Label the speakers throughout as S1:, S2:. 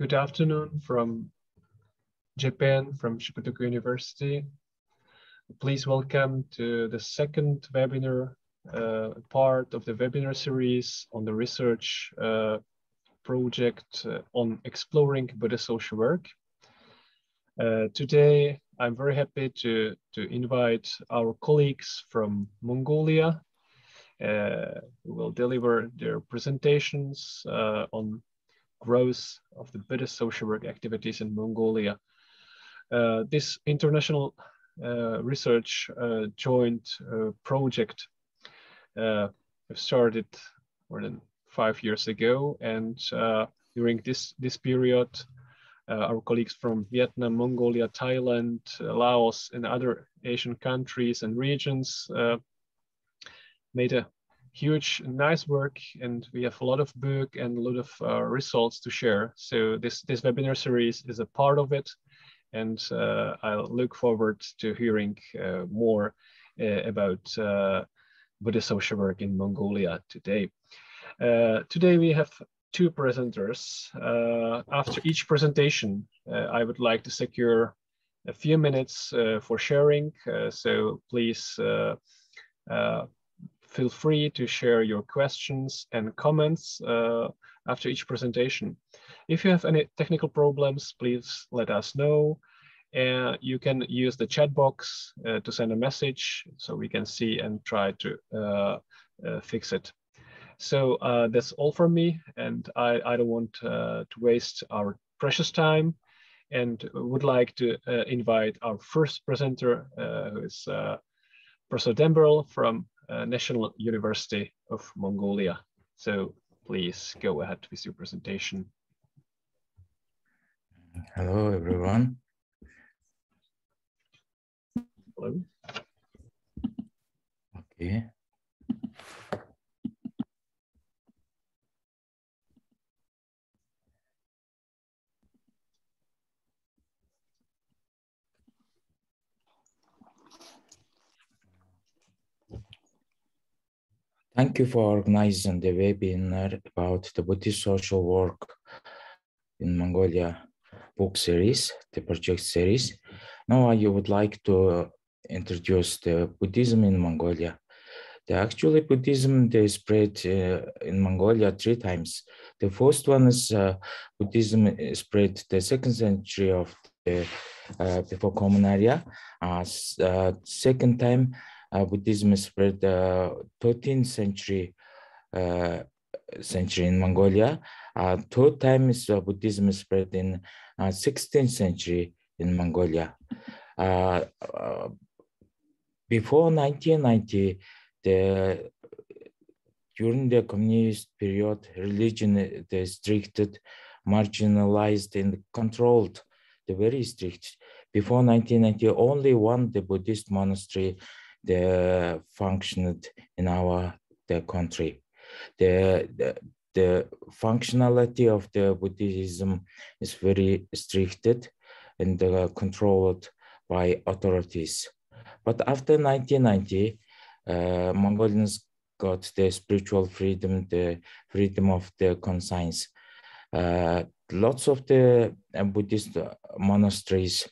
S1: Good afternoon from Japan, from Shukutoku University. Please welcome to the second webinar uh, part of the webinar series on the research uh, project uh, on exploring Buddhist social work. Uh, today, I'm very happy to, to invite our colleagues from Mongolia who will deliver their presentations uh, on growth of the Buddhist social work activities in Mongolia. Uh, this international research joint project started more than five years ago. And during this, this period, uh, our colleagues from Vietnam, Mongolia, Thailand, uh, Laos, and other Asian countries and regions uh, made a huge, nice work, and we have a lot of book and a lot of uh, results to share. So this this webinar series is a part of it, and uh, I look forward to hearing uh, more uh, about uh, Buddhist social work in Mongolia today. Uh, today we have two presenters. after each presentation, I would like to secure a few minutes for sharing. so please feel free to share your questions and comments uh, after each presentation. If you have any technical problems, please let us know. Uh, you can use the chat box uh, to send a message so we can see and try to uh, uh, fix it. So uh, that's all from me and I, I don't want to waste our precious time and would like to invite our first presenter who is Professor Demberel from uh, National University of Mongolia. So please go ahead with your presentation.
S2: Hello, everyone.
S1: Hello.
S2: Okay. Thank you for organizing the webinar about the Buddhist social work in Mongolia book series, the project series. Now I would like to introduce the Buddhism in Mongolia. The actually Buddhism they spread uh, in Mongolia three times. The first one is uh, Buddhism spread the second century of the uh, before Common Era. Uh, uh, second time Buddhism spread the 13th century uh, century in Mongolia. Uh, third time uh, Buddhism spread in uh, 16th century in Mongolia. Uh, uh, before 1990, the during the communist period, religion is restricted, marginalized, and controlled. The very strict. Before 1990, only one the Buddhist monastery the functioned in our the country. The, the, the functionality of the Buddhism is very restricted and uh, controlled by authorities. But after 1990, uh, Mongolians got the spiritual freedom, the freedom of the conscience. Uh, lots of the uh, Buddhist monasteries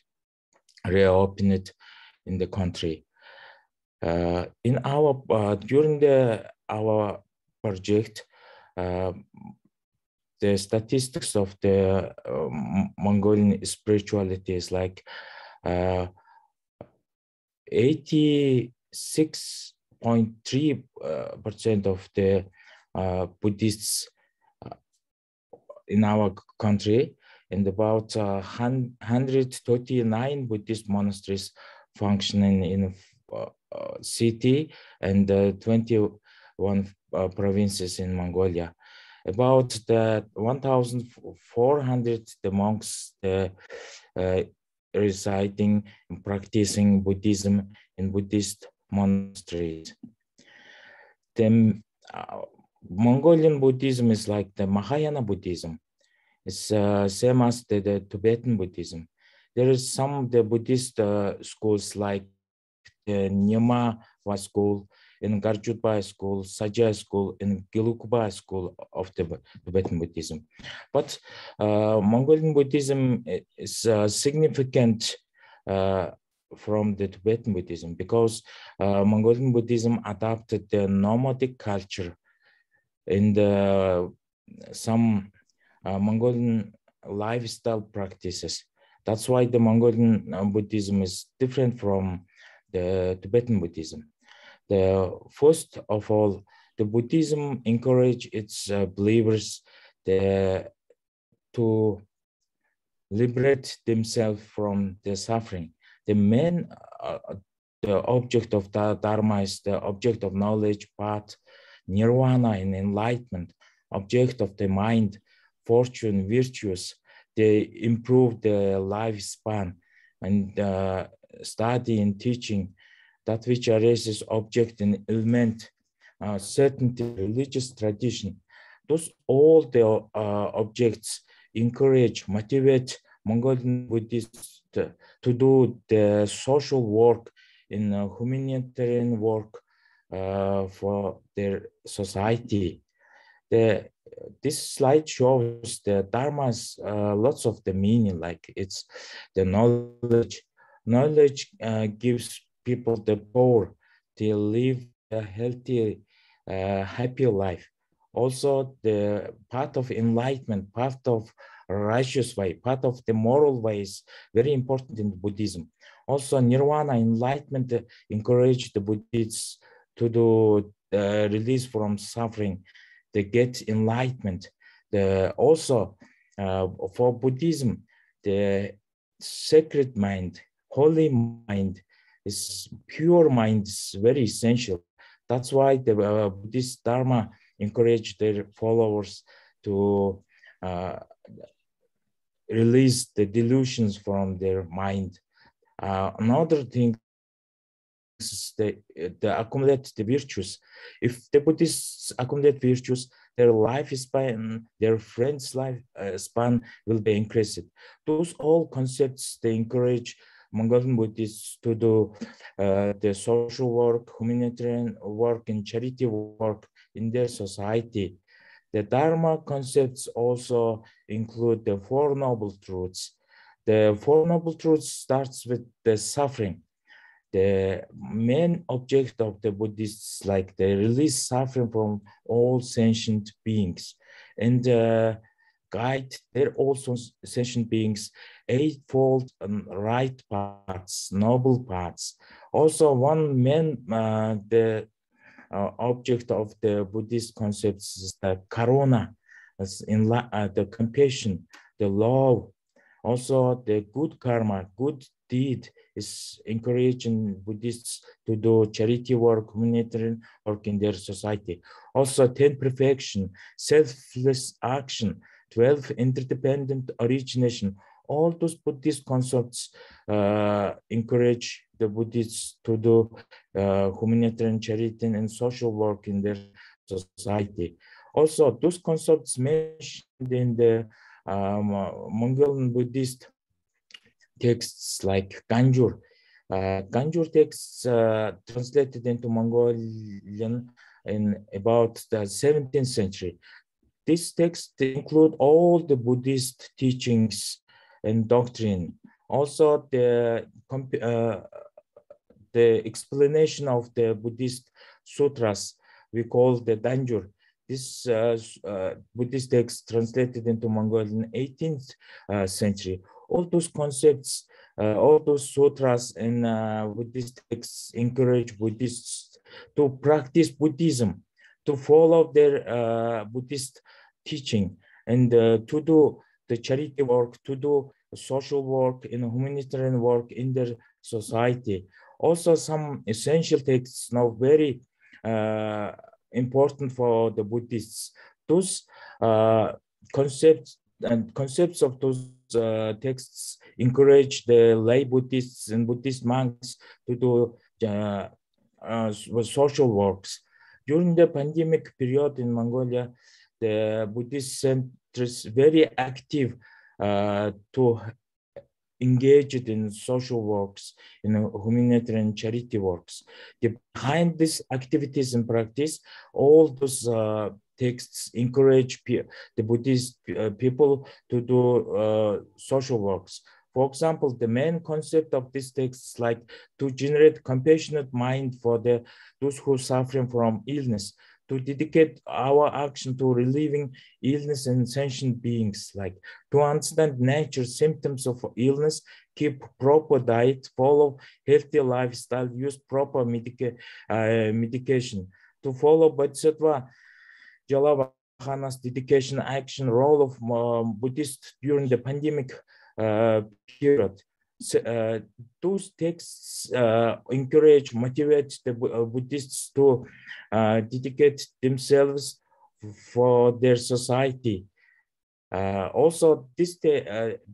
S2: reopened in the country. Uh, in our uh, during the our project, uh, the statistics of the Mongolian spirituality is like 86.3 percent of the Buddhists in our country and about uh, 139 Buddhist monasteries functioning in uh, city and 21 uh, provinces in Mongolia. About the 1,400 the monks uh, residing and practicing Buddhism in Buddhist monasteries. The uh, Mongolian Buddhism is like the Mahayana Buddhism. It's uh, same as the, the, Tibetan Buddhism. There is some the Buddhist uh, schools like the Nyingma School, in Garjutba School, Sakya School, in Gelugpa School of the Tibetan Buddhism. But uh, Mongolian Buddhism is uh, significant uh, from the Tibetan Buddhism because Mongolian Buddhism adopted the nomadic culture in the some Mongolian lifestyle practices. That's why the Mongolian Buddhism is different from the Tibetan Buddhism. The first of all, the Buddhism encourage its uh, believers the, to liberate themselves from the suffering. The main, uh, the object of the Dharma is the object of knowledge, path, nirvana, and enlightenment, object of the mind, fortune, virtues. They improve the lifespan and uh, study and teaching that which arises object and element, uh, certainty, religious tradition. Those all the uh, objects encourage, motivate Mongolian Buddhists to, to do the social work in humanitarian work uh, for their society. The, this slide shows the dharma's uh, lots of the meaning, like it's the knowledge. Knowledge uh, gives people the power to live a healthy, uh, happy life. Also, the path of enlightenment, path of righteous way, path of the moral way is very important in Buddhism. Also, nirvana, enlightenment, uh, encourage the Buddhists to do the release from suffering, they get enlightenment. The, also, uh, for Buddhism, the sacred mind, holy mind, is pure mind is very essential. That's why the uh, Buddhist Dharma encourage their followers to uh, release the delusions from their mind. Uh, another thing is the, the accumulate the virtues. If the Buddhists accumulate virtues, their life span, their friends' life uh, span will be increased. Those all concepts they encourage Mongolian Buddhists to do uh, the social work, humanitarian work, and charity work in their society. The Dharma concepts also include the Four Noble Truths. The Four Noble Truths starts with the suffering. The main object of the Buddhists, like they release suffering from all sentient beings. And uh, guide their also sentient beings eightfold and right paths, noble paths. Also, one main uh, the uh, object of the Buddhist concepts is the karuna, as in uh, the compassion, the love, also the good karma, good deed is encouraging Buddhists to do charity work, humanitarian work in their society. Also, 10 perfection, selfless action, 12 interdependent origination. All those Buddhist concepts uh, encourage the Buddhists to do uh, humanitarian charity and social work in their society. Also, those concepts mentioned in the um, Mongolian Buddhist texts like Ganjur. Uh, Ganjur texts uh, translated into Mongolian in about the 17th century. This text include all the Buddhist teachings and doctrine. Also the, uh, the explanation of the Buddhist sutras we call the Danjur. This uh, uh, Buddhist text translated into Mongolian 18th uh, century. All those concepts, uh, all those sutras and uh, Buddhist texts encourage Buddhists to practice Buddhism, to follow their Buddhist teaching and uh, to do the charity work, to do social work and humanitarian work in their society. Also some essential texts now very uh, important for the Buddhists. Those uh, concepts and concepts of those uh, texts encourage the lay Buddhists and Buddhist monks to do uh, uh, social works. During the pandemic period in Mongolia, the Buddhist centers very active uh, to engaged in social works, in humanitarian charity works. Behind these activities and practice, all those uh, texts encourage the Buddhist uh, people to do uh, social works. For example, the main concept of this text is like to generate compassionate mind for the those who are suffering from illness, to dedicate our action to relieving illness and sentient beings, like to understand nature, symptoms of illness, keep proper diet, follow healthy lifestyle, use proper medica uh, medication, to follow Bodhisattva Jalavahana's dedication, action, role of um, Buddhists during the pandemic uh, period. So, uh, those texts uh, encourage, motivate the uh, Buddhists to uh, dedicate themselves for their society. Uh, also, this te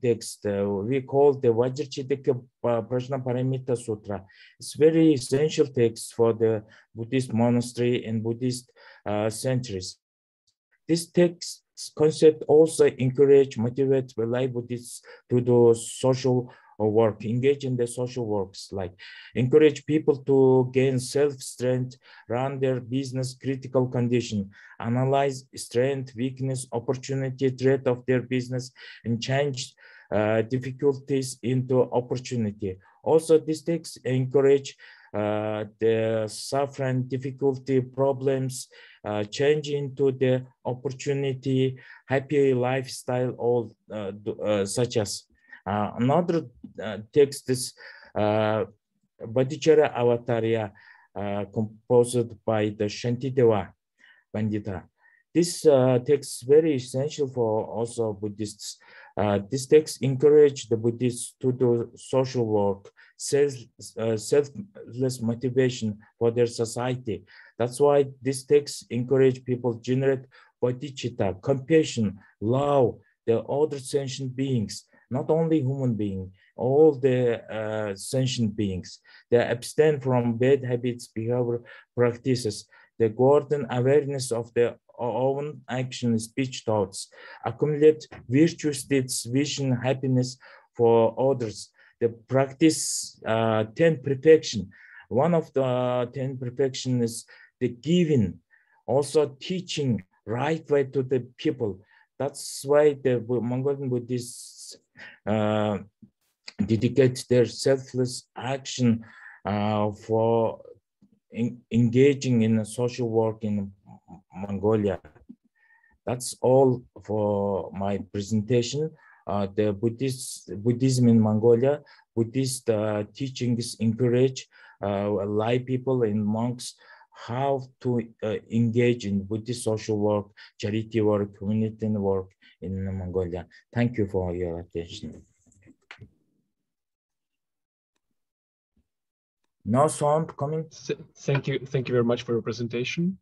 S2: text we call the Vajracchedika Prajna Paramita Sutra. It's very essential text for the Buddhist monastery and Buddhist centuries. This text concept also encourage, motivate lay to do social work, engage in the social works, like encourage people to gain self-strength, run their business critical condition, analyze strength, weakness, opportunity, threat of their business, and change uh, difficulties into opportunity. Also, this text encourage uh, the suffering, difficulty, problems, uh, change into the opportunity, happy lifestyle, all uh, uh, such as uh, another text is uh, Avatarya, composed by the Shantideva Pandita. This text is very essential for also Buddhists. This text encourage the Buddhists to do social work, self, selfless motivation for their society. That's why this text encourage people to generate bodhicitta, compassion, love, the other sentient beings, not only human being, all the uh, sentient beings. They abstain from bad habits, behavior practices. They garden awareness of their own action, speech, thoughts, accumulate virtuous deeds, vision, happiness for others. The practice uh, 10 perfection. One of the 10 perfection is the giving, also teaching right way to the people. That's why the Mongolian Buddhists uh, dedicate their selfless action uh, for in, engaging in social work in Mongolia. That's all for my presentation. Uh, the Buddhist, Buddhism in Mongolia, Buddhist uh, teachings encourage uh, lay people and monks how to uh, engage in Buddhist social work, charity work, community work, in Mongolia. Thank you for your attention. No sound coming?
S1: Thank you. Thank you very much for your presentation.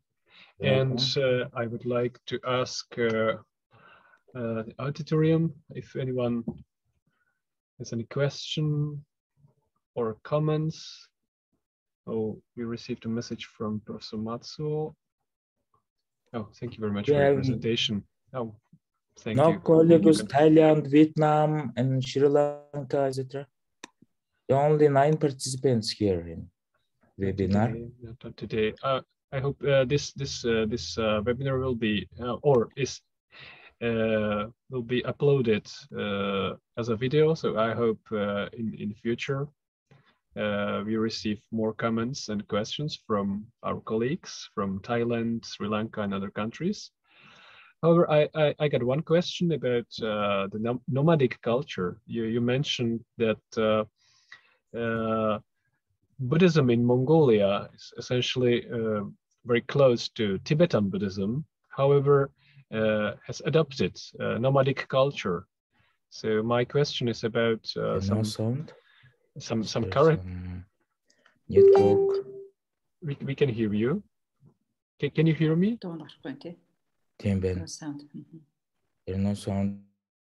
S1: And uh, I would like to ask uh, uh, the auditorium if anyone has any question or comments. Oh, we received a message from Professor Matsuo. Oh, thank you very much yeah, for your presentation. Oh,
S2: Thank no you. colleagues, Thailand, Vietnam, and Sri Lanka, etc. Only nine participants here in webinar.
S1: Today, not today. Uh, I hope uh, this this uh, this uh, webinar will be uh, or is uh, will be uploaded as a video. So I hope in in future we receive more comments and questions from our colleagues from Thailand, Sri Lanka, and other countries. However, I, I, I got one question about uh, the nomadic culture. You, you mentioned that uh, uh, Buddhism in Mongolia is essentially uh, very close to Tibetan Buddhism. However, uh, has adopted uh, nomadic culture. So my question is about some sound. some some current.
S2: Network.
S1: We, we can hear you. Can, can you hear me?
S2: No sound. There's no sound.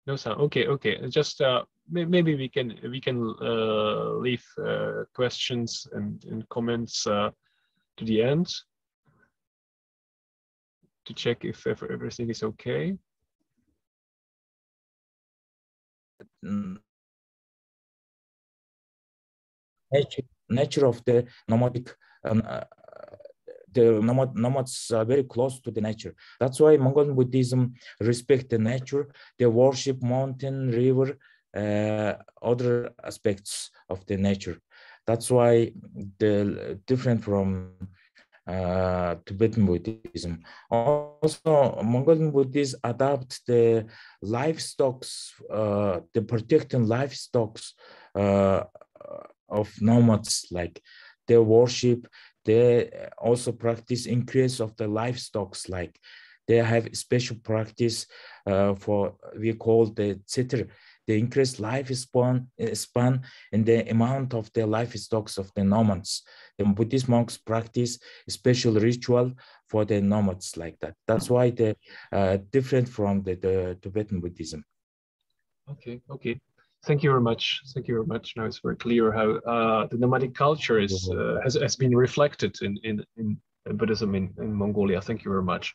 S1: No sound. Okay, okay. Just uh, maybe we can we can uh, leave uh, questions and, and comments uh, to the end to check if, if everything is okay.
S2: Nature, nature of the nomadic um, the nomad, nomads are very close to the nature. That's why Mongolian Buddhism respect the nature. They worship mountain, river, uh, other aspects of the nature. That's why the different from uh, Tibetan Buddhism. Also, Mongolian Buddhists adopt the livestock, uh, the protecting livestock uh, of nomads, like they worship, they also practice increase of the livestock, like they have special practice uh, for, we call the tsitir, the increased lifespan uh, span and the amount of the livestock of the nomads. The Buddhist monks practice special ritual for the nomads like that. That's why the uh, different from the, the Tibetan Buddhism.
S1: Okay, okay. Thank you very much. Thank you very much. Now it's very clear how uh, the nomadic culture is uh, has, has been reflected in in, in Buddhism in, in Mongolia. Thank you very much.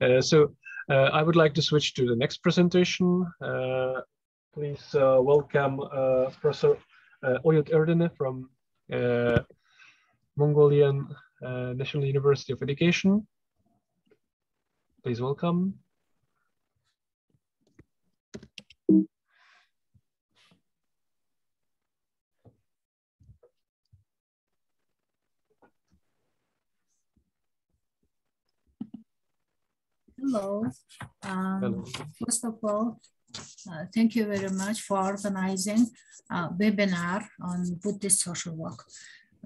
S1: Uh, so uh, I would like to switch to the next presentation. Uh, please uh, welcome Professor Oyut Erdene from Mongolian National University of Education. Please welcome.
S3: Hello. Um, Hello. First of all, uh, thank you very much for organizing a webinar on Buddhist social work.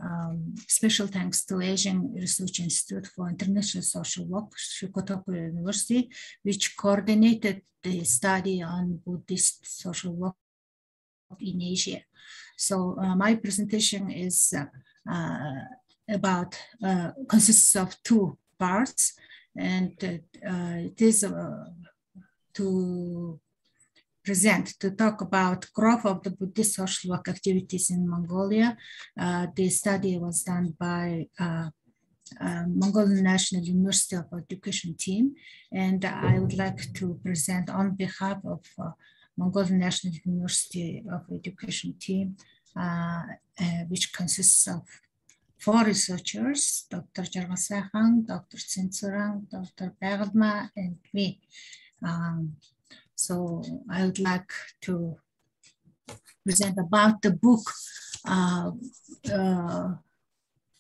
S3: Um, special thanks to Asian Research Institute for International Social Work, Shukutoku University, which coordinated the study on Buddhist social work in Asia. So uh, my presentation is uh, uh about, uh, consists of two parts and uh, it is uh, to present to talk about growth of the Buddhist social work activities in Mongolia. Uh, the study was done by uh, uh, Mongolian National University of Education team, and I would like to present on behalf of uh, Mongolian National University of Education team, which consists of four researchers, Dr. Jargasahan, Dr. Tsinsurang, Dr. Bergma, and me. Um, so I would like to present about the book uh, uh,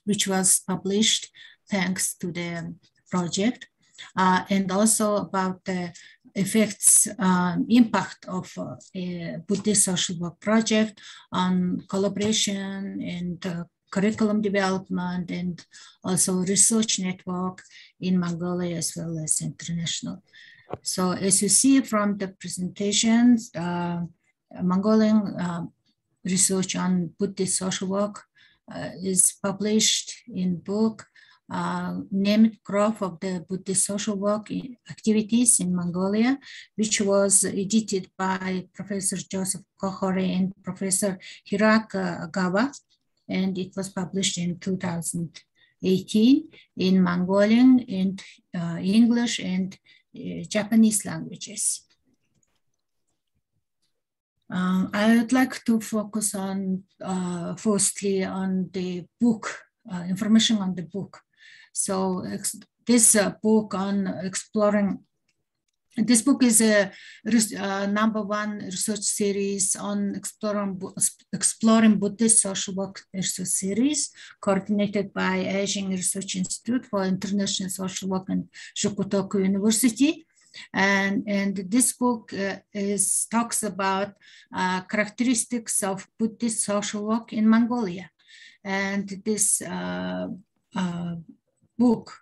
S3: which was published thanks to the project, uh, and also about the effects, um, impact of uh, a Buddhist social work project on collaboration and uh, curriculum development and also research network in Mongolia as well as international. So as you see from the presentations, uh, Mongolian uh, research on Buddhist social work uh, is published in book uh, named Growth of the Buddhist Social Work Activities in Mongolia, which was edited by Professor Josef Gohori and Professor Hiraka Gawa and it was published in 2018 in Mongolian and uh, English and uh, Japanese languages. Um, I would like to focus on, uh, firstly, on the book, uh, information on the book. So this uh, book on exploring this book is a uh, number one research series on exploring, exploring Buddhist social work research series, coordinated by Asian Research Institute for International Social Work and Shukutoku University. And, and this book uh, is, talks about uh, characteristics of Buddhist social work in Mongolia. And this uh, uh, book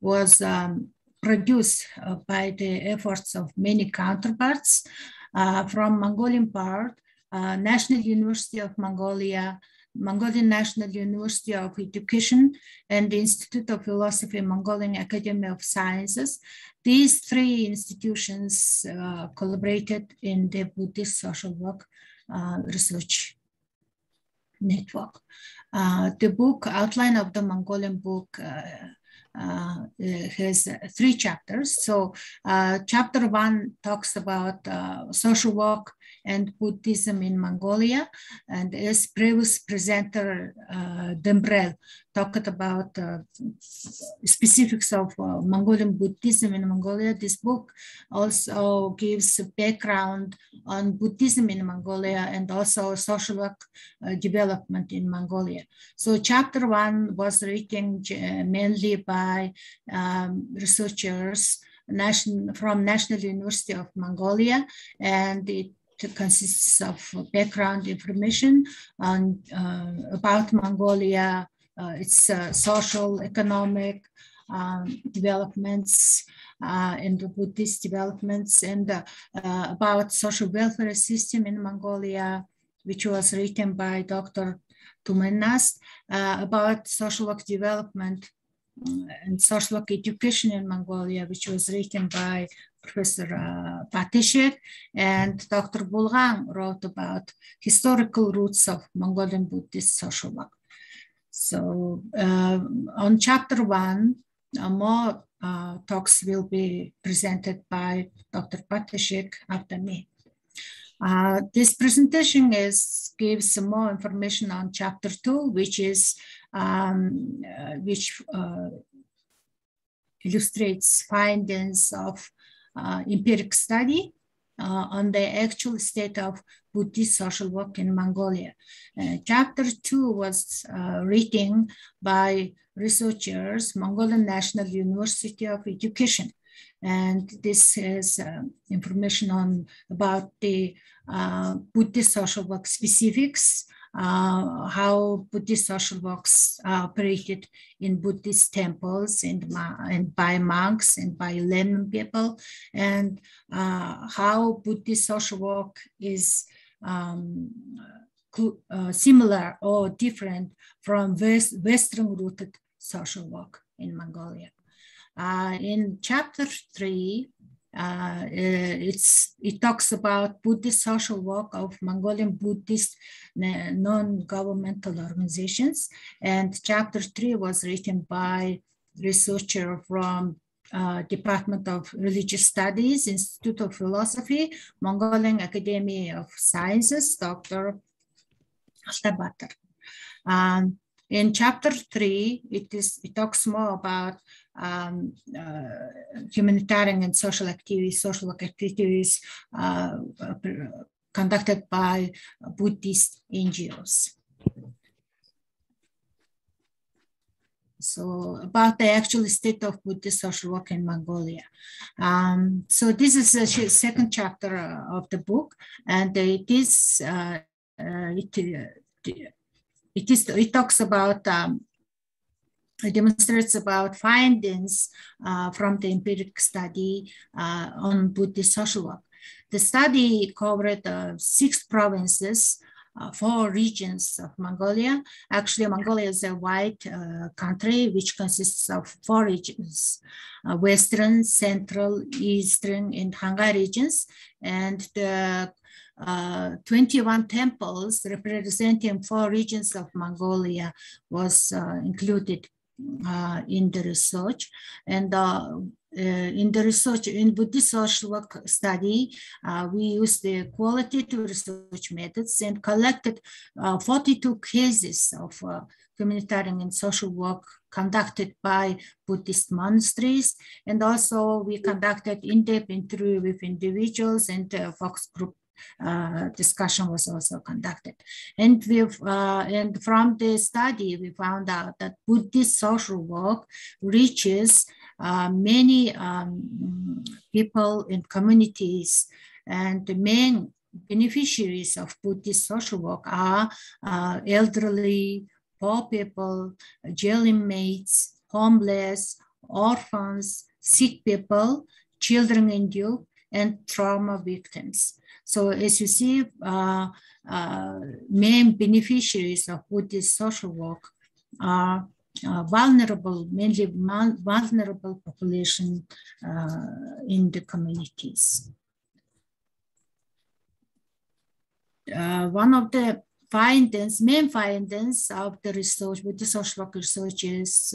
S3: was um, produced uh, by the efforts of many counterparts uh, from Mongolian part, uh, National University of Mongolia, Mongolian National University of Education, and the Institute of Philosophy, Mongolian Academy of Sciences. These three institutions uh, collaborated in the Buddhist social work uh, research network. Uh, the book, outline of the Mongolian book, uh, has three chapters. So uh, chapter one talks about uh, social work and Buddhism in Mongolia. And as previous presenter, uh, Demberel, talked about uh, specifics of uh, Mongolian Buddhism in Mongolia. This book also gives background on Buddhism in Mongolia and also social work uh, development in Mongolia. So chapter one was written uh, mainly by um, researchers from National University of Mongolia and it consists of background information on, uh, about Mongolia, uh, its uh, social, economic um, developments, uh, and Buddhist developments, and about social welfare system in Mongolia, which was written by Dr. Tumenas, about social work development and social education in Mongolia, which was written by Professor uh, Batkhishig, and Dr. Bulgan wrote about historical roots of Mongolian Buddhist social work. So uh, on chapter one, uh, more uh, talks will be presented by Dr. Batkhishig after me. Uh, this presentation is gives some more information on chapter two, which is um, uh, which uh, illustrates findings of empiric study uh, on the actual state of Buddhist social work in Mongolia. Uh, chapter two was uh, written by researchers, Mongolian National University of Education. And this has uh, information on about the uh, Buddhist social work specifics, uh, how Buddhist social works are operated in Buddhist temples and, and by monks and by layman people, and uh, how Buddhist social work is um, uh, similar or different from West, Western rooted social work in Mongolia. Uh, in chapter three, uh, it's, it talks about Buddhist social work of Mongolian Buddhist non-governmental organizations. And chapter three was written by researcher from uh, Department of Religious Studies, Institute of Philosophy, Mongolian Academy of Sciences, Dr. Altabatar. Um, in chapter three, it is it talks more about um, uh, humanitarian and social activities, social work activities uh, conducted by Buddhist NGOs. So about the actual state of Buddhist social work in Mongolia. Um, so this is the second chapter of the book, and it is uh, uh, it, it is it talks about um, demonstrates about findings uh, from the empiric study uh, on Buddhist social work. The study covered uh, six provinces, uh, four regions of Mongolia. Actually, Mongolia is a wide uh, country which consists of four regions, uh, Western, Central, Eastern, and Hangai regions. And the uh, 21 temples representing four regions of Mongolia was uh, included uh, in the research. And uh, uh, in the research, in Buddhist social work study, uh, we used the qualitative research methods and collected uh, 42 cases of humanitarian and social work conducted by Buddhist monasteries. And also we conducted in-depth interview with individuals and uh, focus group uh, discussion was also conducted. And, we uh, and from the study, we found out that Buddhist social work reaches uh, many um, people in communities and the main beneficiaries of Buddhist social work are uh, elderly, poor people, jail inmates, homeless, orphans, sick people, children in youth, and trauma victims. So as you see, uh, uh, main beneficiaries of Buddhist social work are uh, vulnerable, mainly vulnerable population uh, in the communities. Uh, one of the findings, main findings of the research with the social work research is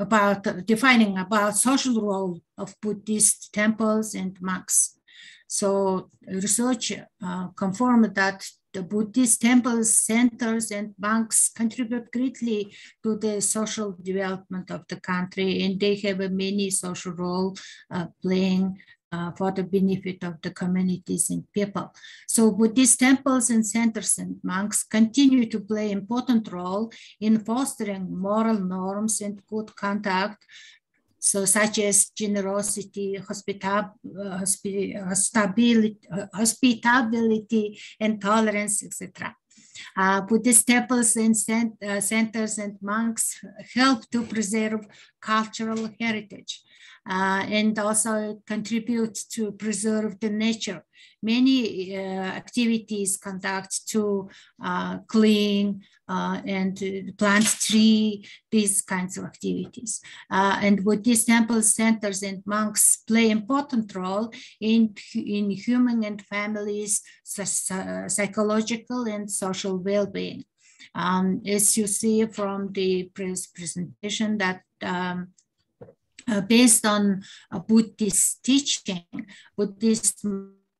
S3: about defining about social role of Buddhist temples and monks. So research uh, confirmed that the Buddhist temples, centers, and monks contribute greatly to the social development of the country, and they have a many social role uh, playing uh, for the benefit of the communities and people. So Buddhist temples and centers and monks continue to play important role in fostering moral norms and good conduct so such as generosity, hospitab uh, hospitability, uh, hospitability, and tolerance, etc. Uh, Buddhist temples and cent uh, centers and monks help to preserve cultural heritage uh, and also contribute to preserve the nature. Many uh, activities conduct to uh, clean uh, and plant tree, these kinds of activities. Uh, and Buddhist temples, centers, and monks play important role in, in human and families' psychological and social well-being. Um, as you see from the presentation that um, uh, based on Buddhist teaching, Buddhist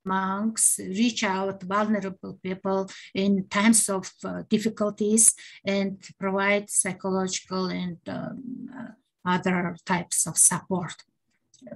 S3: monks reach out vulnerable people in times of uh, difficulties and provide psychological and um, uh, other types of support,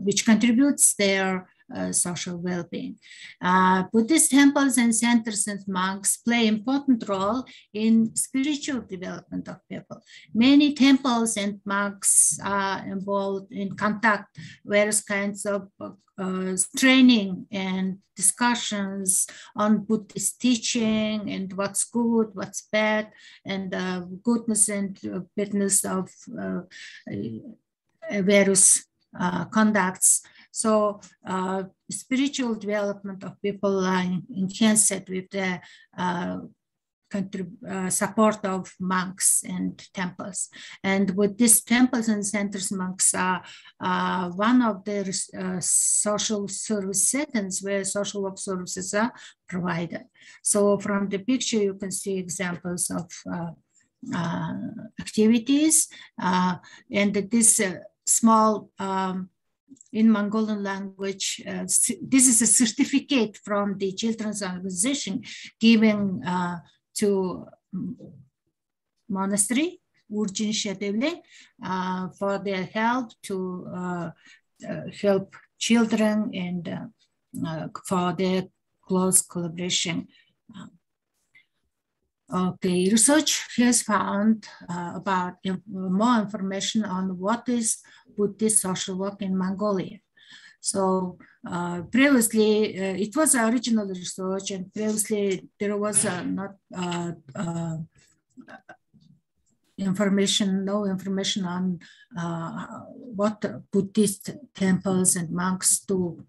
S3: which contributes their uh, social well-being. Uh, Buddhist temples and centers and monks play important role in spiritual development of people. Many temples and monks are involved in contact various kinds of uh, training and discussions on Buddhist teaching and what's good, what's bad, and uh, goodness and badness of uh, various uh, conducts. So uh, spiritual development of people are enhanced with the uh, uh, support of monks and temples. And with these temples and centers, monks are uh, one of the uh, social service settings where social work services are provided. So from the picture, you can see examples of uh, uh, activities and this small um, in Mongolian language. Uh, this is a certificate from the children's organization given uh, to monastery, Urjin uh, for their help to uh, uh, help children and for their close collaboration. Okay, research has found uh, about more information on what is Buddhist social work in Mongolia. So uh, previously, uh, it was original research, and previously there was uh, not uh, uh, information, no information on what Buddhist temples and monks do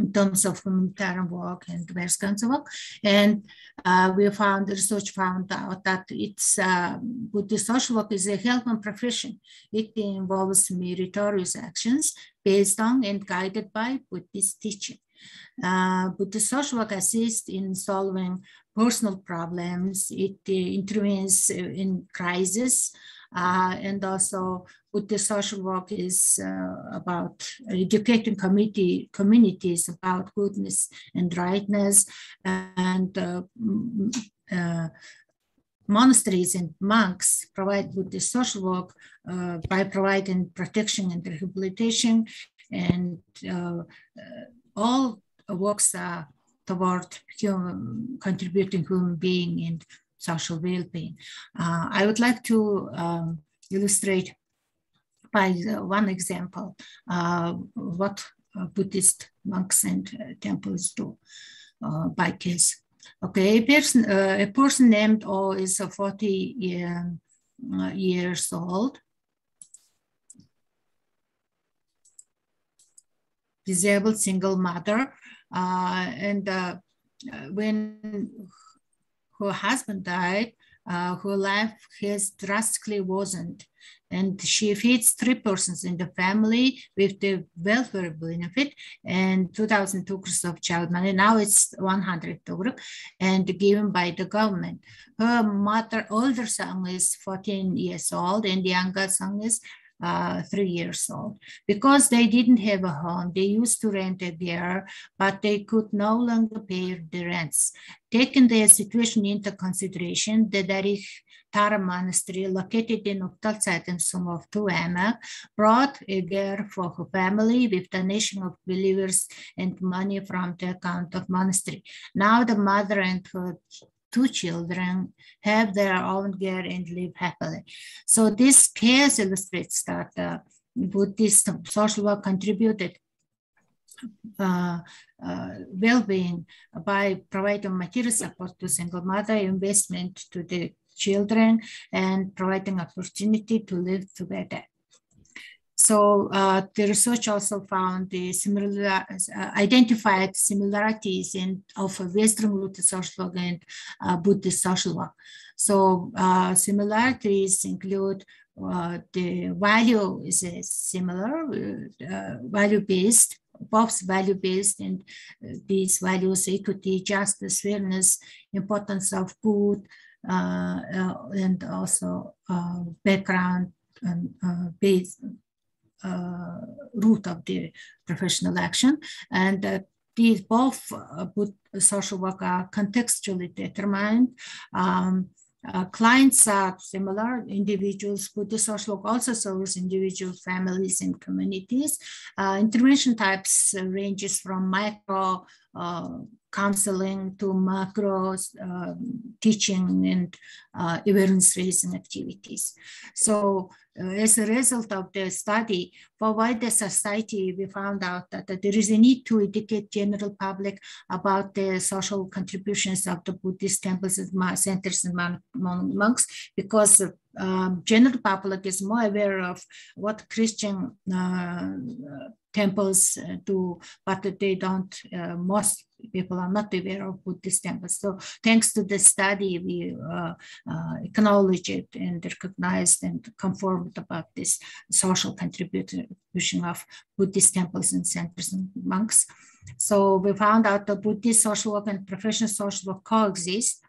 S3: in terms of humanitarian work and various kinds of work. And uh, we found, research found out that it's Buddhist social work is a helping profession. It involves meritorious actions based on and guided by Buddhist teaching. Uh, Buddhist social work assists in solving personal problems. It uh, intervenes in crisis uh, and also Buddhist social work is uh, about educating community, communities about goodness and rightness and uh, uh, monasteries and monks provide Buddhist social work uh, by providing protection and rehabilitation and uh, all works are toward human, contributing human being and social well-being. Uh, I would like to um, illustrate by one example uh, what uh, Buddhist monks and uh, temples do uh, by case. Okay, a person, uh, a person named O is 40 year, years old. Disabled single mother. and when her husband died, uh, her life has drastically worsened. And she feeds three persons in the family with the welfare benefit and 2,000 tukras of child money. Now it's 100 tukra and given by the government. Her mother, older son is 14 years old and the younger son is uh, three years old. Because they didn't have a home, they used to rent a beer, but they could no longer pay the rents. Taking their situation into consideration, the Darich Tara monastery located in Uktalzeitensum of Tuama brought a bear for her family with donation of believers and money from the account of monastery. Now the mother and her two children have their own gear and live happily. So this case illustrates that uh, Buddhist social work contributed uh, uh, well-being by providing material support to single mother, investment to the children, and providing opportunity to live together. So uh, the research also found the similar, uh, identified similarities in of Western Buddhist social work and uh, Buddhist social work. So uh, similarities include uh, the value is similar, uh, value-based, both value-based and these values, equity, justice, fairness, importance of good, and also background and based uh, root of the professional action. And uh, these both uh, social work are contextually determined. Um, uh, clients are similar individuals, but the social work also serves individuals, families, and communities. Uh, intervention types uh, ranges from micro counseling to macro teaching and awareness raising activities. So uh, as a result of the study, for wider society, we found out that, that, there is a need to educate general public about the social contributions of the Buddhist temples and centers and monks, because um, general public is more aware of what Christian uh, temples do, but they don't, uh, most people are not aware of Buddhist temples. So thanks to the study, we uh, uh, acknowledge it and recognized and confirmed about this social contribution of Buddhist temples and centers and monks. So we found out that Buddhist social work and professional social work coexist.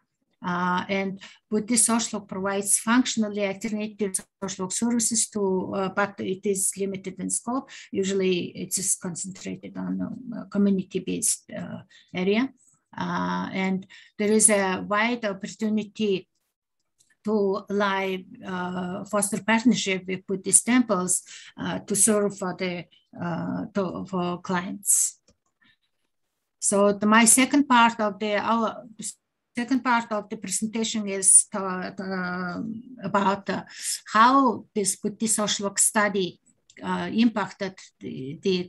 S3: Uh, and Buddhist social work provides functionally alternative social work services to, uh, but it is limited in scope. Usually it is concentrated on a community-based uh, area. Uh, and there is a wide opportunity to live uh, foster partnership with Buddhist temples uh, to serve for the to, for clients. So the, my second part of the our second part of the presentation is to, to, about uh, how this Buddhist social work study uh, impacted the, the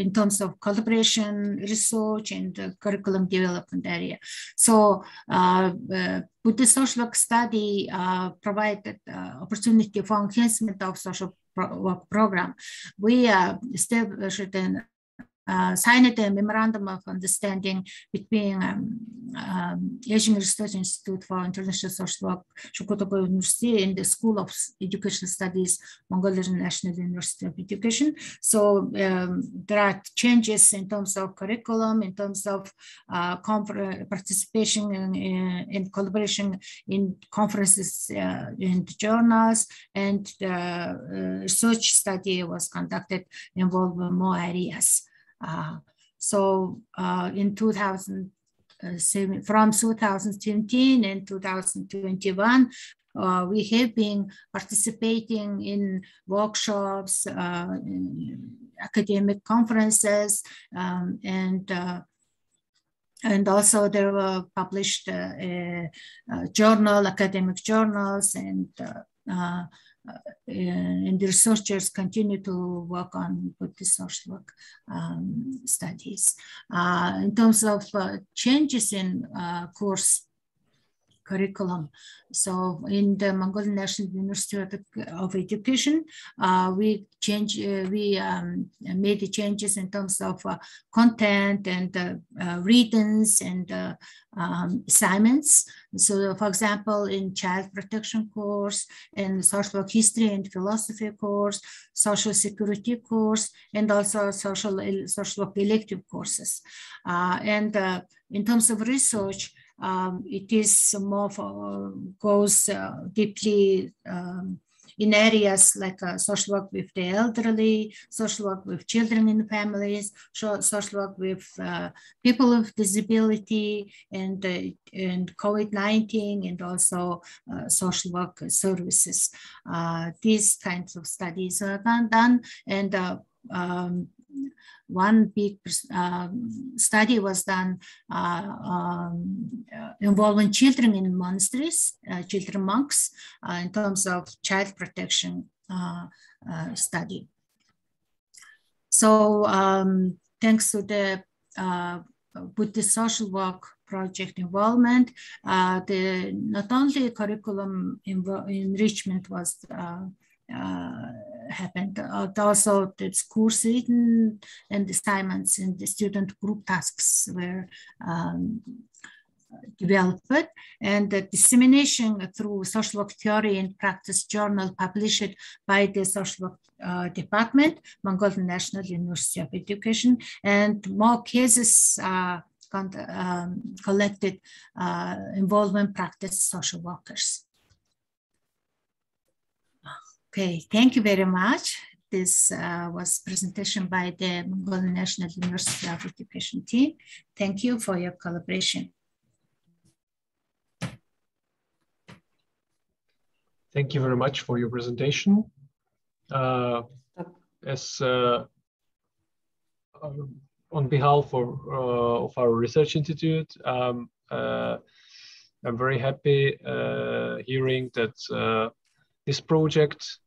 S3: in terms of collaboration, research, and curriculum development area. So uh, uh, Buddhist social work study uh, provided uh, opportunity for enhancement of social pro work program. We established an uh, signed a memorandum of understanding between um, um, Asian Research Institute for International Social Work, Shukutoku University, and the School of Education Studies, Mongolian National University of Education. So um, there are changes in terms of curriculum, in terms of uh, participation in, in, in, collaboration in conferences uh, and journals, and the uh, research study was conducted involving more areas. Uh, so uh, in 2000, uh, from 2017 and 2021, uh, we have been participating in workshops, uh, in academic conferences, um, and uh, and also there were published journal, academic journals, and and the researchers continue to work on Buddhist social work um, studies. Uh, in terms of uh, changes in uh, course curriculum. So in the Mongolian National University of Education, uh, we change, uh, we um, made the changes in terms of uh, content and uh, uh, readings and uh, um, assignments. So for example, in child protection course, in social work history and philosophy course, social security course, and also social, social work elective courses. and in terms of research, um, it is more for, goes uh, deeply um, in areas like uh, social work with the elderly, social work with children in families, social work with uh, people with disability and, uh, and COVID-19 and also uh, social work services. Uh, these kinds of studies are done and um, one big um, study was done uh, um, uh, involving children in monasteries, uh, children monks, uh, in terms of child protection uh, uh, study. So um, thanks to the Buddhist social work project involvement, the not only curriculum enrichment was uh, happened. Uh, also, the course written and assignments and the student group tasks were um, developed and the dissemination through social work theory and practice journal published by the social work uh, department, Mongolian National University of Education, and more cases uh, um, collected uh, involvement practice social workers. Okay, thank you very much. This uh, was presentation by the Mongolian National University of Education team. Thank you for your collaboration.
S1: Thank you very much for your presentation. Uh, as uh, on behalf of, uh, of our research institute, um, uh, I'm very happy uh, hearing that this project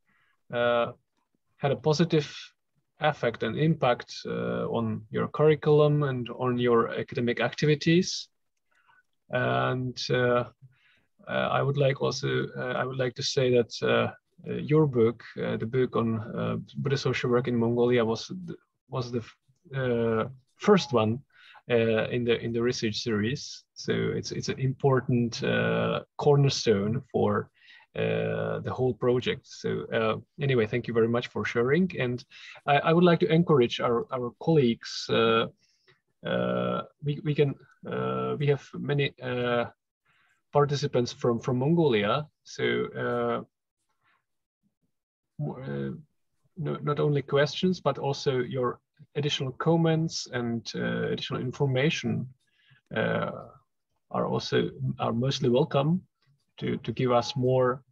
S1: uh, had a positive effect and impact uh, on your curriculum and on your academic activities. And uh, I would like also, I would like to say that your book, the book on Buddhist social work in Mongolia was, was the first one uh, in the in the research series. So it's it's an important uh, cornerstone for uh, the whole project. So uh, anyway, thank you very much for sharing. And I, I would like to encourage our, our colleagues. Uh, uh we, we can, uh, we have many participants from, from Mongolia. So no, not only questions, but also your additional comments and additional information are also are mostly welcome to, to give us more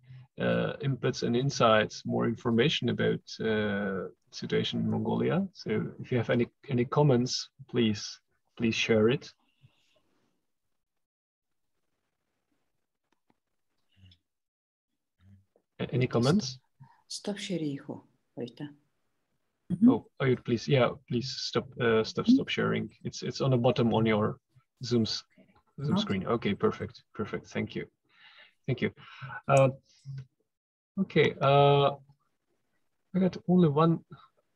S1: uh, inputs and insights, more information about uh, situation in Mongolia. So if you have any any comments, please please share it. Any comments?
S4: Stop sharing.
S1: Mm -hmm. Oh, oh, please, yeah, please stop, uh, stop, mm-hmm. stop sharing. It's it's on the bottom on your Zoom's Zoom okay. screen. Okay, perfect, perfect. Thank you. Thank you. Uh, okay, uh, I got only one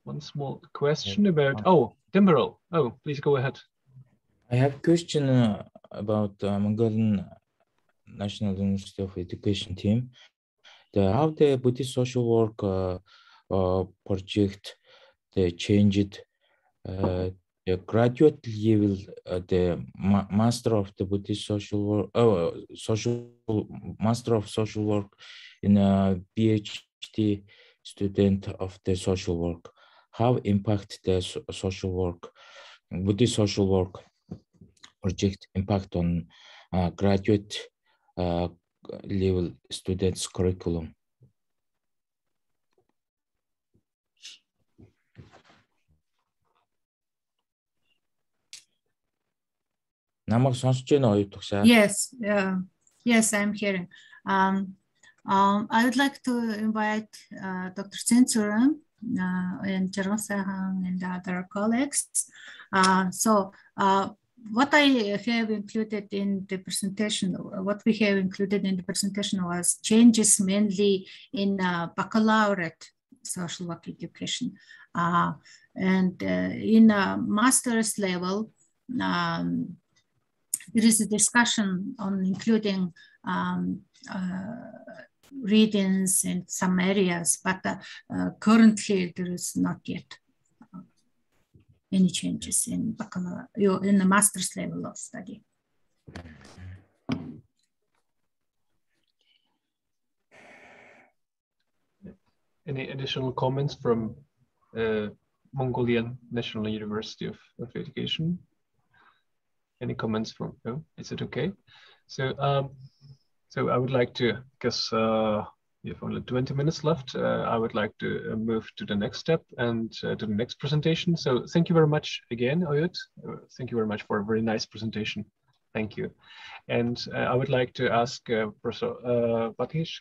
S1: one small question about. Oh, Demberel. Oh, please go ahead.
S2: I have a question uh, about uh, Mongolian National University of Education team. The, how the Buddhist social work uh, uh, project they changed uh, the graduate level, uh, the ma master of the Buddhist social work, oh, social master of social work in a PhD student of the social work. How impact the so social work, Buddhist social work project impact on uh, graduate uh, level students curriculum? Намайг сонсож байна уу
S3: оюутгашаа? Yes, yeah. Yes, I'm hearing. Um, um, I would like to invite uh, Dr. Tsinsuran uh, and Jarosahang and other colleagues. Uh, so uh, what I have included in the presentation, what we have included in the presentation was changes mainly in uh, baccalaureate social work education. Uh, and uh, in a master's level, um, there is a discussion on including um, uh, readings in some areas, but uh, uh, currently there is not yet uh, any changes in baccalaureate, in the master's level of study.
S1: any additional comments from uh, Mongolian National University of, of Education? Any comments from, is it okay? So, um, so I would like to, because uh, we have only 20 minutes left, uh, I would like to uh, move to the next step and uh, to the next presentation. So thank you very much again, Oyut. Uh, thank you very much for a very nice presentation. Thank you. And uh, I would like to ask Professor uh, Batkhishig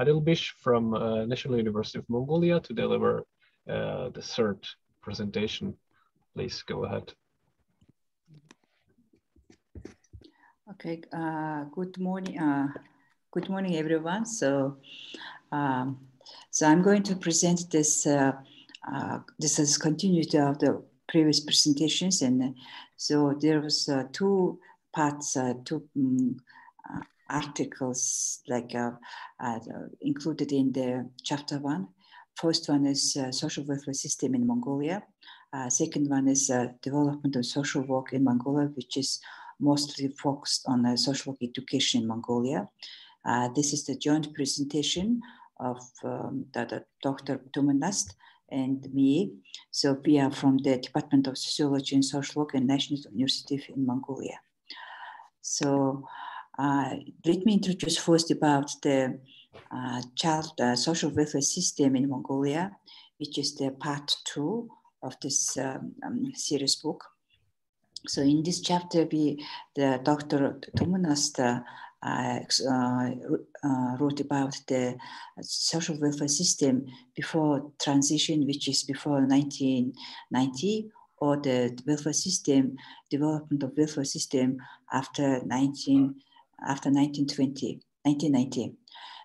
S1: Adilbish from National University of Mongolia to deliver the third presentation. Please go ahead.
S4: Okay, uh, good morning. Uh, good morning, everyone. So, um, so I'm going to present this. Uh, uh this is continued of the previous presentations, and uh, so there was uh, two parts, two um, articles like included in the chapter one. First one is social welfare system in Mongolia. second one is development of social work in Mongolia, which is mostly focused on uh, social education in Mongolia. Uh, this is the joint presentation of um, the, the Dr. Tumanast and me. So we are from the Department of Sociology and Social Work and National University in Mongolia. So uh, let me introduce first about the uh, child uh, social welfare system in Mongolia, which is the part two of this um, um, series book. So in this chapter, we, the Dr. Tumunasta uh, uh, uh, wrote about the social welfare system before transition, which is before 1990, or the welfare system, development of welfare system after 19, after 1920, 1990.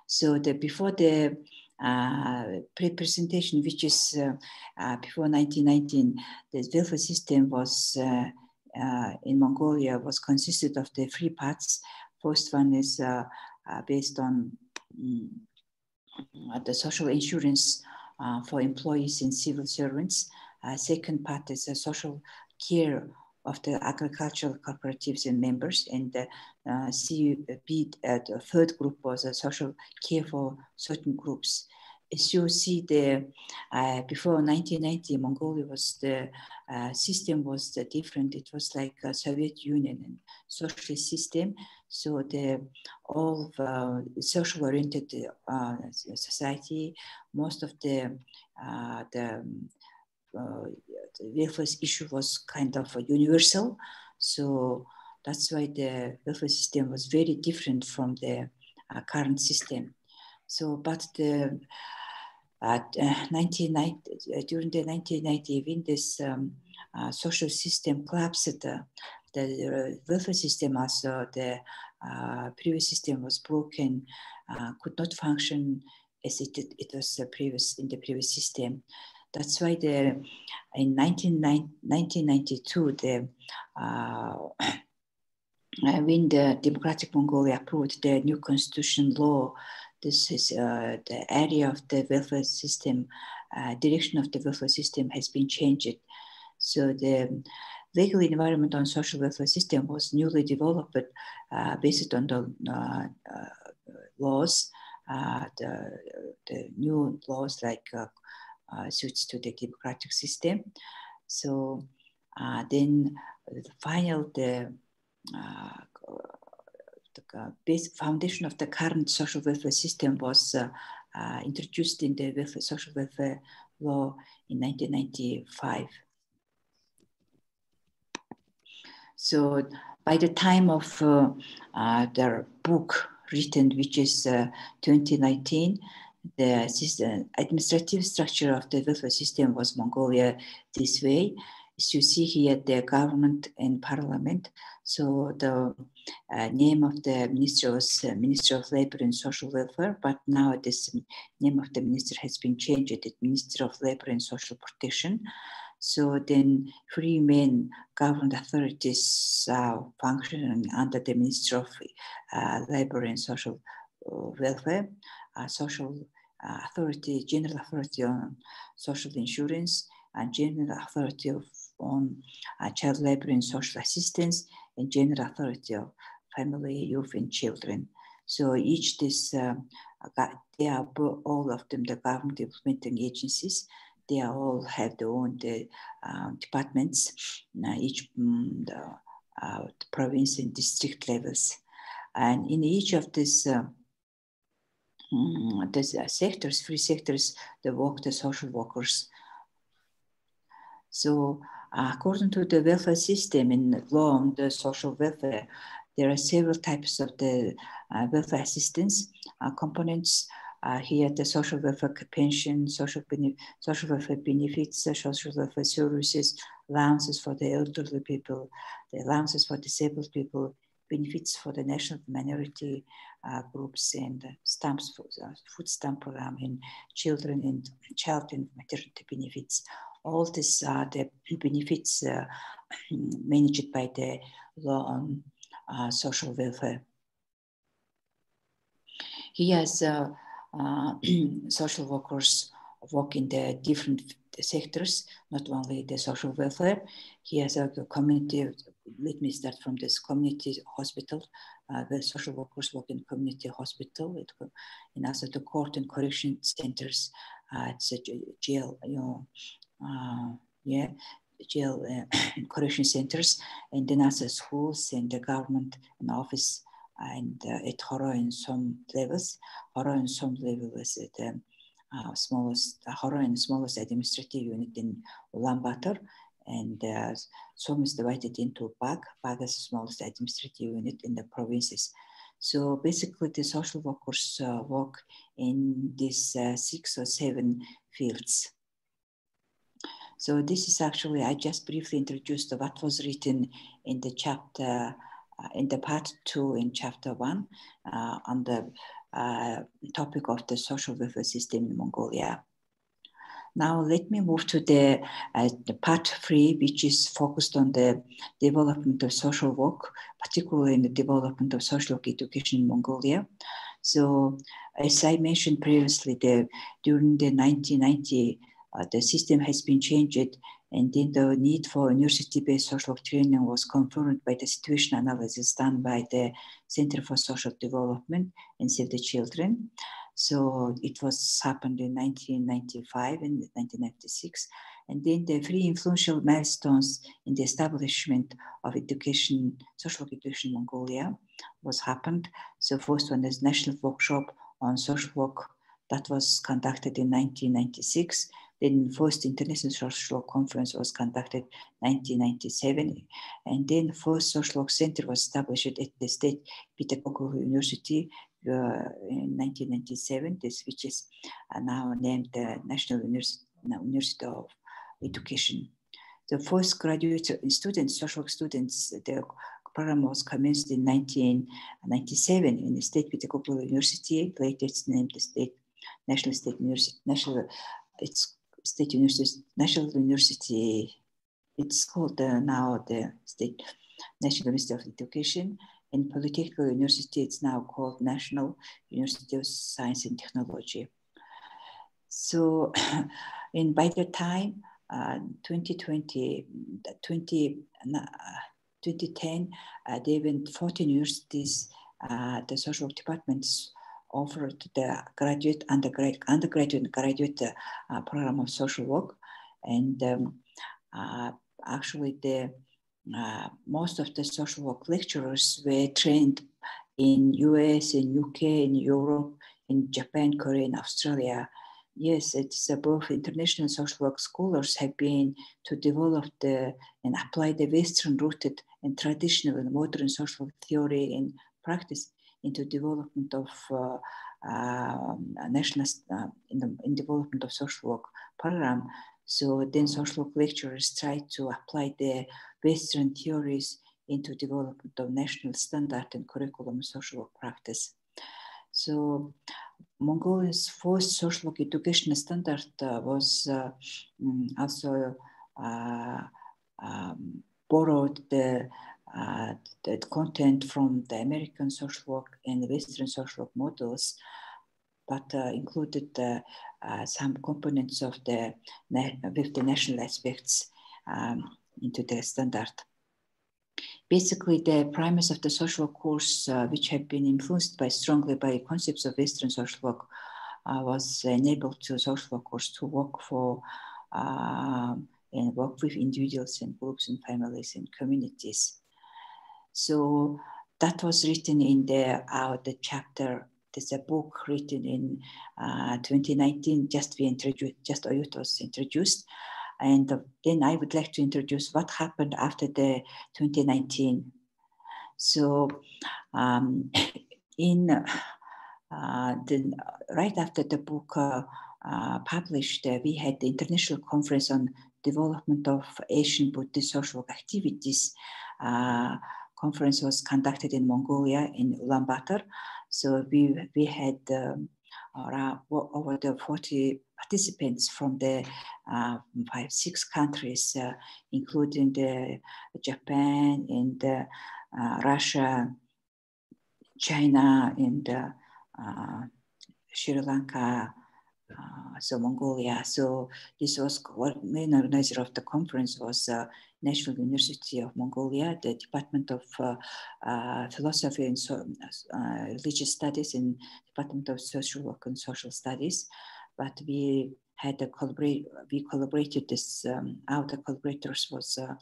S4: So the, before the uh, pre-presentation, which is uh, uh, before 1919, the welfare system was uh, in Mongolia was consisted of the three parts. First one is uh, uh, based on um, the social insurance for employees and civil servants. second part is the social care of the agricultural cooperatives and members. And the uh, uh, the third group was a social care for certain groups see the uh, before 1990 mongolia was the uh, system was the different. It was like a soviet union and socialist system. So the all uh, social oriented uh, society most of the uh, the, uh, the welfare issue was kind of universal. So that's why the welfare system was very different from the current system. So, but the at uh, 1990, uh, during the 1990, when this um, uh, social system collapsed, the, the welfare system also, the uh, previous system was broken, uh, could not function as it, it was previous in the previous system. That's why the, in 19, 1992, the, uh, when the Democratic Mongolia approved the new constitution law, this is uh, the area of the welfare system, uh, direction of the welfare system has been changed. So the legal environment on social welfare system was newly developed uh, based on the uh, uh, laws, uh, the, the new laws like suits to the democratic system. So then the final, the the foundation of the current social welfare system was uh, uh, introduced in the welfare, social welfare law in 1995. So by the time of uh, uh, their book written, which is uh, 2019, the system, administrative structure of the welfare system was Mongolia this way. As you see here, the government and parliament. So the uh, name of the minister was uh, Minister of Labor and Social Welfare, but now this name of the minister has been changed. It's Minister of Labor and Social Protection. So then three main government authorities uh, functioning under the Minister of uh, Labor and Social uh, Welfare, uh, Social Authority, General Authority on Social Insurance, and General Authority of, on Child Labor and Social Assistance, and General Authority of Family, Youth, and Children. So each this, uh, they are all of them the government implementing agencies. They all have their own the, uh, departments, uh, each um, the, uh, the, province and district levels. And in each of these uh, um, the sectors, three sectors, they work the social workers. So according to the welfare system in law on the social welfare, there are several types of the uh, welfare assistance uh, components. Uh, here, the social welfare pension, social, social welfare benefits, social welfare services, allowances for the elderly people, the allowances for disabled people, benefits for the national minority uh, groups and stamps for uh, food stamp program and children and child and maternity benefits. All these are the benefits uh, managed by the law on uh, social welfare. He has uh, uh, social workers work in the different sectors, not only the social welfare. He has a community, let me start from this community hospital. Uh, the social workers work in community hospital, it, and also the court and correction centers. Uh, it's a jail, you know, uh, yeah, jail uh, correction centers, and then also schools and the government and office and uh, at Horo in soum levels. Horo in soum levels at the uh, smallest, Horo and smallest administrative unit in Ulaanbaatar, and uh, soum is divided into Bag. Bag is the smallest administrative unit in the provinces. So basically, the social workers uh, work in these uh, six or seven fields. So this is actually, I just briefly introduced what was written in the chapter, uh, in the part two in chapter one uh, on the uh, topic of the social welfare system in Mongolia. Now let me move to the, uh, the, part three, which is focused on the development of social work, particularly in the development of social work education in Mongolia. So as I mentioned previously, the, during the 1990 uh, Uh, the system has been changed and then the need for university-based social work training was confirmed by the situation analysis done by the Center for Social Development and Save the Children. So it was happened in 1995 and 1996. And then the three influential milestones in the establishment of education, social education in Mongolia was happened. So first one is National Workshop on Social Work that was conducted in 1996 then first International Social Work Conference was conducted 1997. And then first Social Work Center was established at the State Pedagogical University uh, in 1997, this, which is uh, now named the National University, University of Education. The first graduate students, social students, the program was commenced in 1997 in the State Pedagogical University, later it's named the State National State University, National, it's State University, National University, it's called uh, now the State National University of Education. And Polytechnical University, it's now called National University of Science and Technology. So, in by the time uh, 2020, 20, uh, 2010, uh, there been 14 universities, uh, the social departments offered the graduate, undergraduate, undergraduate and graduate uh, program of social work. And um, uh, actually the uh, most of the social work lecturers were trained in US, in UK, in Europe, in Japan, Korea, and Australia. Yes, it's uh, both international social work scholars have been to develop the and apply the Western rooted and traditional and modern social theory and practice into development of uh, uh, national uh, in the in development of social work program. So then social work lecturers try to apply the Western theories into development of national standard and curriculum social work practice. So Mongolia's first social work educational standard uh, was uh, mm, also uh, um, borrowed the uh, the content from the American social work and the Western social work models, but uh, included uh, some components of the with the national aspects um, into the standard. basically the premise of the social course, uh, which have been influenced by strongly by concepts of Western social work, uh, was enabled to social workers to work for um, and work with individuals and groups and families and communities. So that was written in the uh, the chapter. There's a book written in uh, 2019. Just we introduced, just Oyut was introduced, and then I would like to introduce what happened after the 2019. So um, in uh, the, right after the book uh, uh, published, uh, we had the International Conference on Development of Asian Buddhist Social Activities. Conference was conducted in Mongolia in Ulaanbaatar. So we, we had um, around, over the 40 participants from the uh, five, six countries, uh, including the Japan and uh, Russia, China, and uh, Sri Lanka, uh, so Mongolia. So this was what main organizer of the conference was uh, National University of Mongolia, the Department of uh, uh, Philosophy and so, uh, Religious Studies and Department of Social Work and Social Studies. But we had a collaborate, we collaborated this, um, collaborators was uh,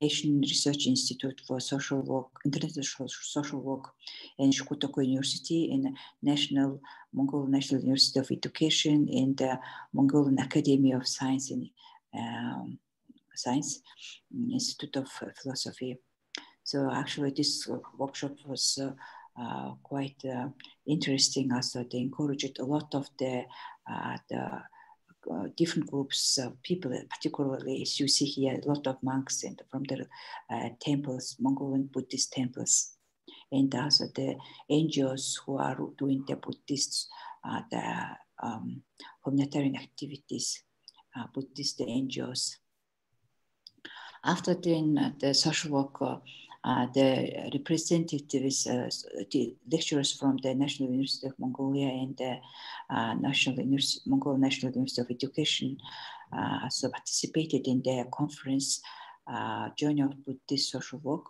S4: Asian Research Institute for Social Work, International Social Work and Shukutoku University and National Mongolian National University of Education and the Mongolian Academy of Science and um, Science Institute of Philosophy. So actually this workshop was uh, uh, quite uh, interesting also they encouraged a lot of the, uh, the uh, different groups of people, particularly as you see here, a lot of monks and from the uh, temples, Mongolian Buddhist temples, and also the NGOs who are doing the Buddhist, uh, the um, humanitarian activities, uh, Buddhist NGOs. After doing uh, the social work uh, the representatives, uh, the lecturers from the National University of Mongolia and the uh, National Mongolian National University of Education also participated in their conference, Journey of Buddhist Social Work,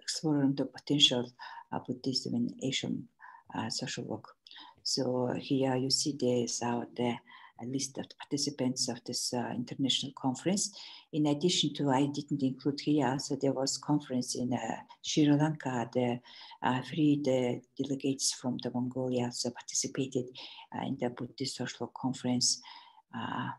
S4: exploring the potential of Buddhism in Asian social work. So here you see this out there a list of participants of this uh, international conference. In addition to, I didn't include here, so there was conference in uh, Sri Lanka. The uh, three the delegates from the Mongolia also participated uh, in the Buddhist Social Conference. Uh,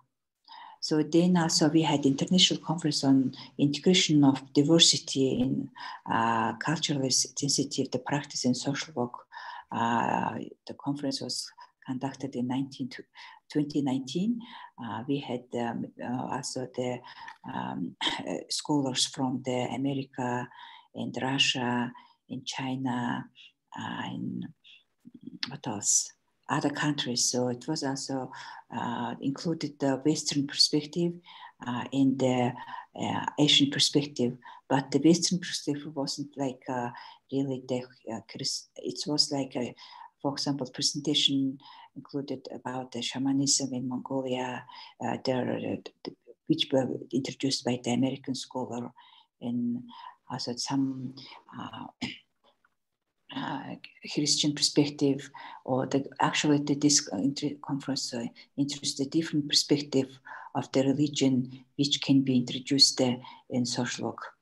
S4: so then also we had international conference on integration of diversity in uh, cultural sensitive the practice in social work. the conference was conducted in 19, 2019, uh, we had um, uh, also the um, scholars from the America and Russia and China and what else? Other countries. So it was also uh, included the Western perspective uh, and the uh, Asian perspective. But the Western perspective wasn't like uh, really the, it was like, a, for example, presentation included about the shamanism in Mongolia, uh, there, uh, which were introduced by the American scholar, and also some uh, uh, Christian perspective, or the, actually the, this conference uh, introduced a different perspective of the religion, which can be introduced uh, in social work.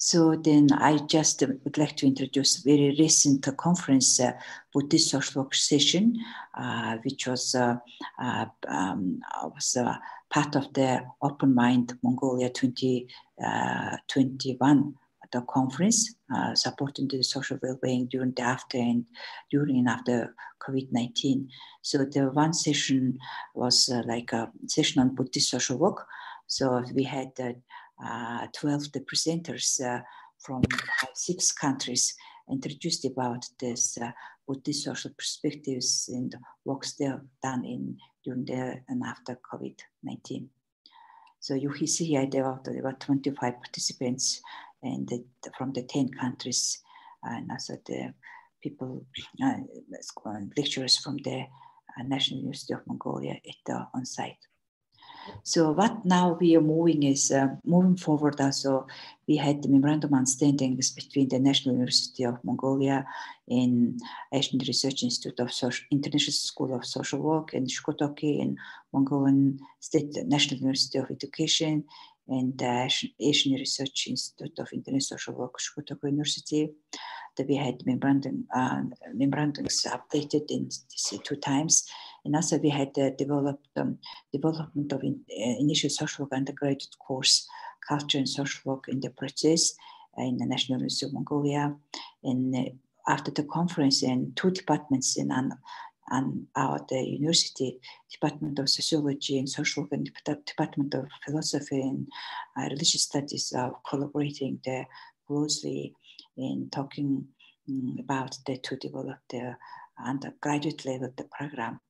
S4: So then I just would like to introduce a very recent conference, uh, Buddhist social work session, uh, which was, uh, uh um, was uh, part of the Open Mind Mongolia 2021 uh, the conference, supporting the social well-being during the after and during and after COVID-19. So the one session was like a session on Buddhist social work. So we had uh, 12 the presenters uh, from six countries introduced about this uh, Buddhist social perspectives and works they have done in during the and after COVID-19. So you can see here there are about 25 participants and the, from the 10 countries and also the people, uh, lecturers from the uh, National University of Mongolia at the on site. So what now we are moving is uh, moving forward. Also, we had the memorandum understandings between the National University of Mongolia and Asian Research Institute of Social, International School of Social Work in Shukutoku and Mongolian State National University of Education and the Asian Research Institute of International Social Work, Shukutoku University. That we had memorandum, uh, memorandums updated in two times. And also we had uh, developed um, development of in, uh, initial social work undergraduate course, culture and social work in the process uh, in the National University of Mongolia. And uh, after the conference, and two departments in and our the university department of sociology and social work and department of philosophy and uh, religious studies are collaborating there closely in talking um, about the to develop the undergraduate level the program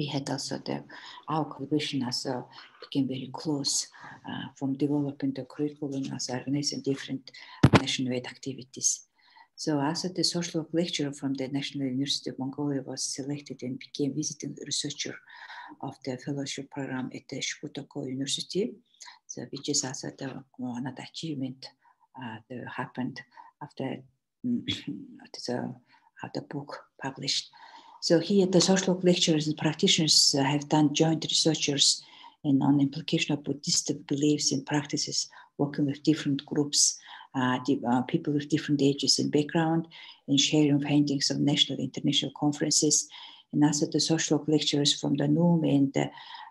S4: we had also the, our collaboration also became very close uh, from developing the curriculum as organizing different national-wide activities. So as the social work lecturer from the National University of Mongolia was selected and became visiting researcher of the fellowship program at the Shukutoku University, so which is also the, another achievement uh, that happened after the, uh, the book published. So here the social work lecturers and practitioners uh, have done joint researchers and on implication of Buddhist beliefs and practices, working with different groups, uh, uh, people with different ages and background, and sharing findings of national and international conferences. And also the social work lecturers from the NUM and uh,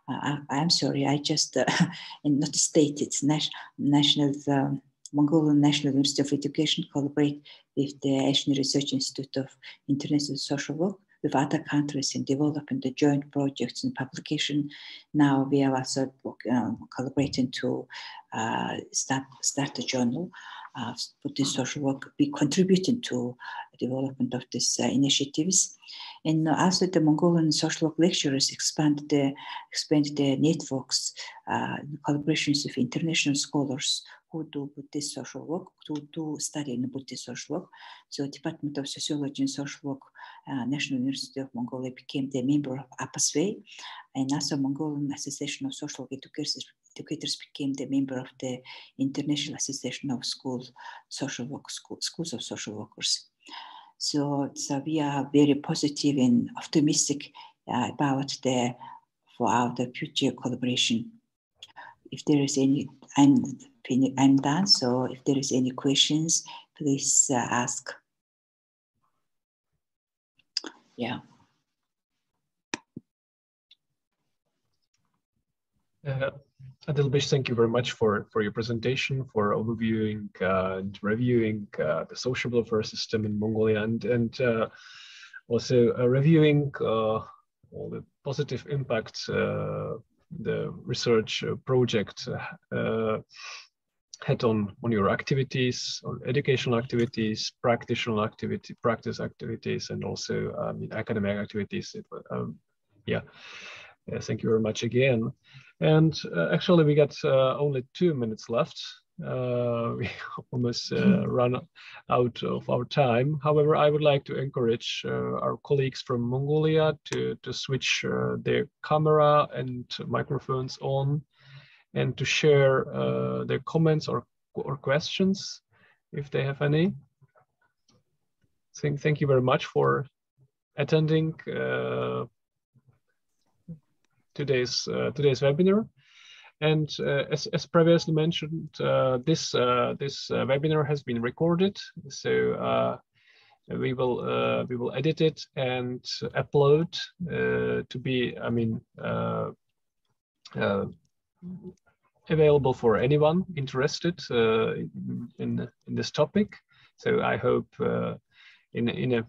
S4: I, am sorry, I just, uh, and not state, it's nas- national, um, Mongolian National University of Education collaborate with the Asian Research Institute of International Social Work with other countries in developing the joint projects and publication. Now we are also um, collaborating to uh, start, start a journal uh, this social work, be contributing to development of these uh, initiatives. And also the Mongolian social work lecturers expand the, expand their networks, uh, collaborations with international scholars who do Buddhist social work, who do study in Buddhist social work. So Department of Sociology and Social Work, uh, National University of Mongolia became the member of APASWE, and also Mongolian Association of Social Educators, educators became the member of the International Association of School Social Work School, Schools of Social Workers. So, so we are very positive and optimistic uh, about the for our the future collaboration. If there is any, I'm I'm done. So if there is any questions, please uh, ask. Yeah.
S1: Uh, Adilbish, thank you very much for, for your presentation, for overviewing uh, and reviewing uh, the social welfare system in Mongolia and, and uh, also uh, reviewing uh, all the positive impacts uh, the research project had on, on your activities, on educational activities, practitioner activity, practice activities, and also um, academic activities. It, um, yeah. yeah, thank you very much again. And uh, actually, we got uh, only two minutes left. Uh, we almost uh, mm-hmm. run out of our time. However, I would like to encourage uh, our colleagues from Mongolia to, to switch uh, their camera and microphones on and to share their comments or, or questions if they have any. Thank, thank you very much for attending today's uh, today's webinar. And uh, as, as previously mentioned, uh, this this webinar has been recorded. So we will uh, we will edit it and upload uh, to be I mean uh, available for anyone interested in in this topic. So I hope in in a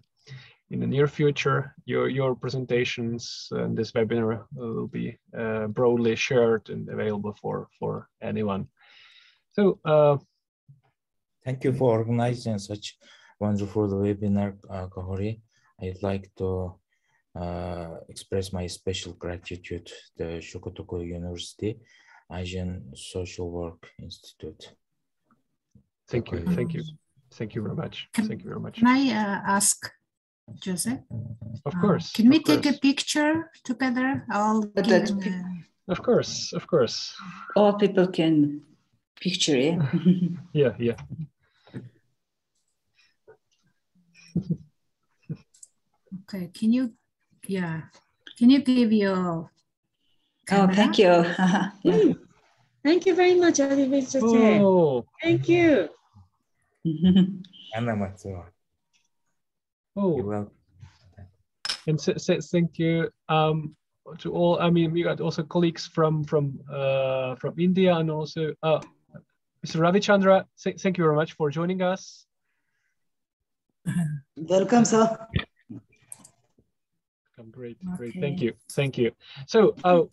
S1: in the near future, your, your presentations and this webinar will be uh, broadly shared and available for, for anyone. So, uh,
S2: thank you for organizing such wonderful webinar, uh, Gohori. I'd like to uh, express my special gratitude to the Shukutoku University Asian Social Work Institute.
S1: Thank you, thank you, thank you very much. Thank you very much.
S3: Can I uh, ask Josef?
S1: Of course.
S3: Uh, can we take
S1: course.
S3: a picture together? I'll give, uh,
S1: Of course, of course.
S4: All people can picture it.
S1: yeah, yeah.
S3: Okay, can you, yeah, can you give your
S4: Oh, thank you. yeah.
S5: Thank you very much, Adivichache.
S1: Oh,
S5: Thank you.
S2: Anna Matsuo.
S1: Oh.
S2: You're welcome.
S1: and say, say thank you um, to all. I mean, we got also colleagues from from uh, from India and also uh, Mr. Ravichandra. Th- thank you very much for joining us.
S6: Welcome, sir.
S1: Great, great. Thank you, thank you. So, uh,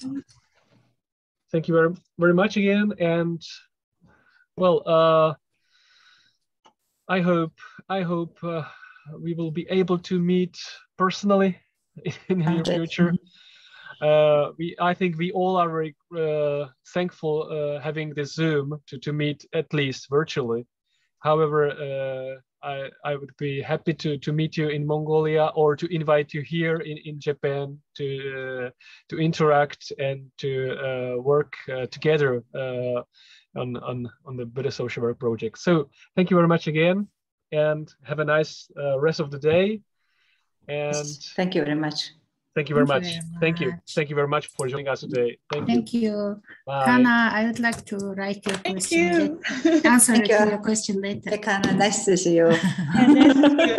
S1: thank you very very much again, and well, uh, I hope I hope uh, we will be able to meet personally in the near future. Uh, we I think we all are very uh, thankful uh, having this Zoom to to meet at least virtually. However, uh, I, I would be happy to, to meet you in Mongolia or to invite you here in, in Japan to uh, to interact and to uh, work uh, together uh, on, on, on the Buddha Social Work project. So thank you very much again and have a nice uh, rest of the day. And
S4: Thank you very much.
S1: thank you very
S3: Thank
S1: much.
S3: you very
S1: Thank you. Thank you very much for joining us today. Thank you.
S3: Thank you.
S1: Bye.
S3: Hannah, I would like to write your
S5: Thank
S3: question.
S5: you.
S3: later- Answer
S4: Thank
S3: to
S4: you.
S3: your question later.
S4: Tekana, nice to see you.
S5: And then-